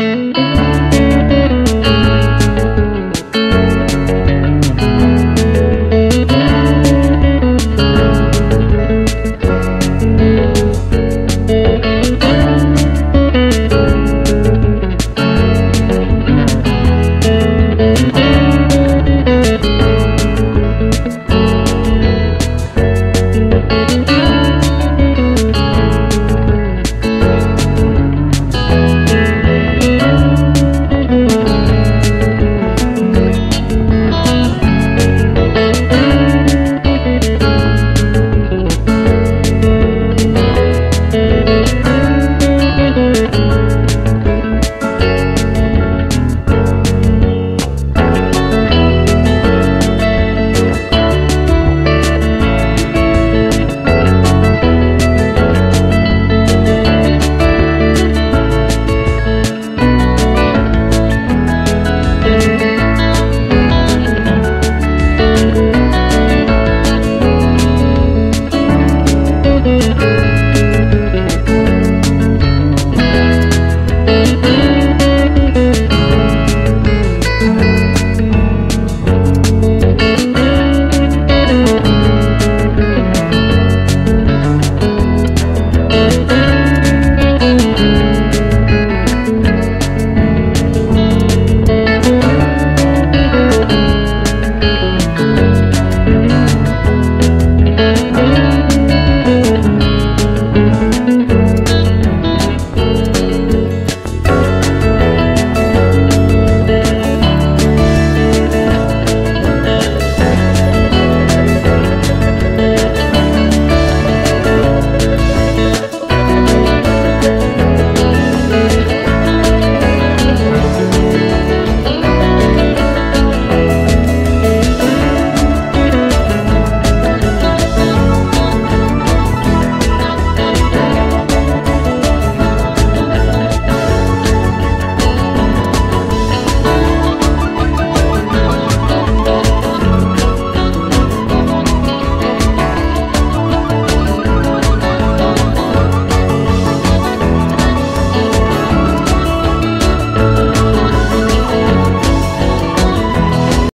Música